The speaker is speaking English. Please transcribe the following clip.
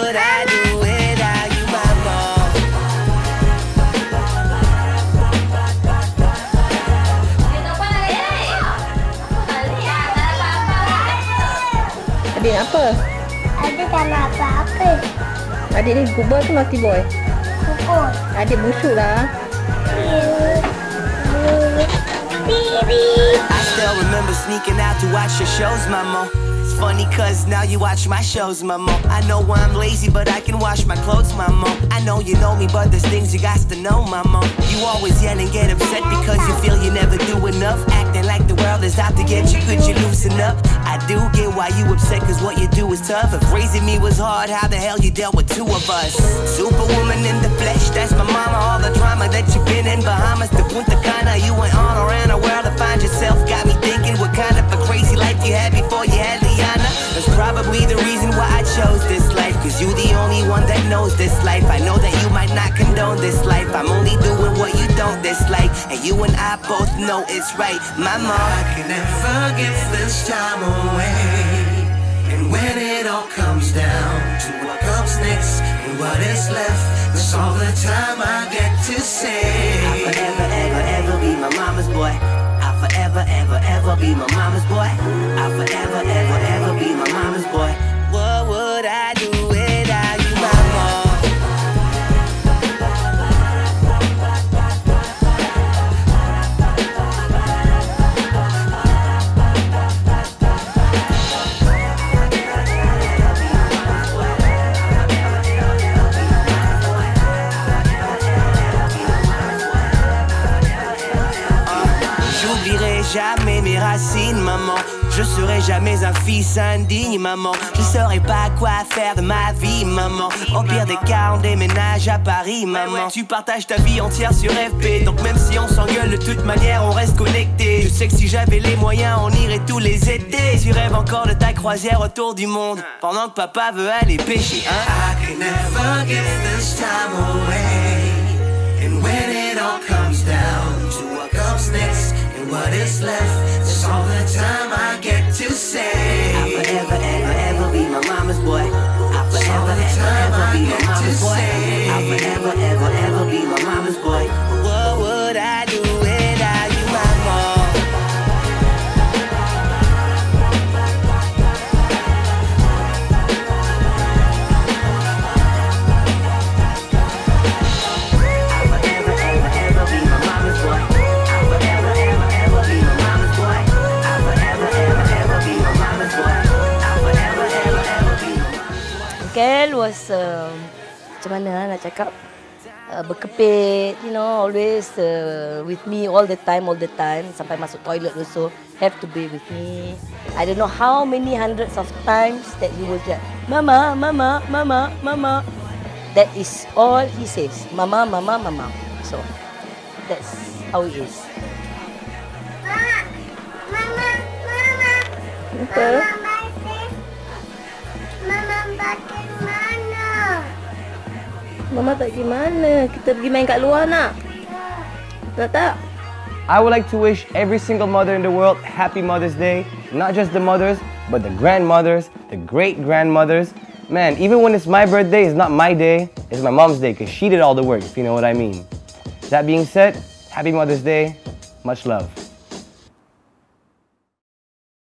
would I do without you, my love? Adik apa? Adik tak apa-apa. Adik ni goober ke naughty boy? Goober. Adik busuk lah. I still remember sneaking out to watch your shows, mama. Funny cause now you watch my shows, mama. I know I'm lazy, but I can wash my clothes, mama. I know you know me, but there's things you got to know, mama. You always yell and get upset because you feel you never do enough. Acting like the world is out to get you, could you loosen up? I do get why you upset cause what you do is tough. If raising me was hard, how the hell you dealt with two of us? Superwoman in the flesh, that's my mama. All the drama that you've been in Bahamas to Punta Cana. You went all around the world to find yourself. Got me thinking what kind of a crazy life you had chose this life. Cause you the only one that knows this life. I know that you might not condone this life. I'm only doing what you don't dislike. And you and I both know it's right. My mom. I can never give this time away. And when it all comes down to what comes next and what is left, that's all the time I get to say I'll forever, ever, ever be my mama's boy. I'll forever, ever, ever be my mama's boy. I'll forever, ever, ever be my mama's boy. J'oublierai jamais mes racines, maman. Je serai jamais un fils indigne, maman. Je saurais pas quoi faire de ma vie, maman. Au pire des cas, on déménage à Paris, maman. Tu partages ta vie entière sur FP. Donc même si on s'engueule, de toute manière, on reste connecté. Je sais que si j'avais les moyens, on irait tous les étés. Tu rêves encore de ta croisière autour du monde. Pendant que papa veut aller pêcher, hein. I can never give this time away. And when what is left, that's all the time I get Kel was uh, macam mana ah nak cakap uh, berkepit, you know, always uh, with me all the time, all the time. Sampai masuk toilet also have to be with me. I don't know how many hundreds of times that he was like, Mama, Mama, Mama, Mama. That is all he says. Mama, Mama, Mama. So that's how he is. Mama, mama. Mama Mama tak? Kita pergi main kat luar nak? Tak tak? I would like to wish every single mother in the world happy Mother's Day. Not just the mothers, but the grandmothers, the great grandmothers. Man, even when it's my birthday, it's not my day, it's my mom's day because she did all the work, if you know what I mean. That being said, happy Mother's Day. Much love.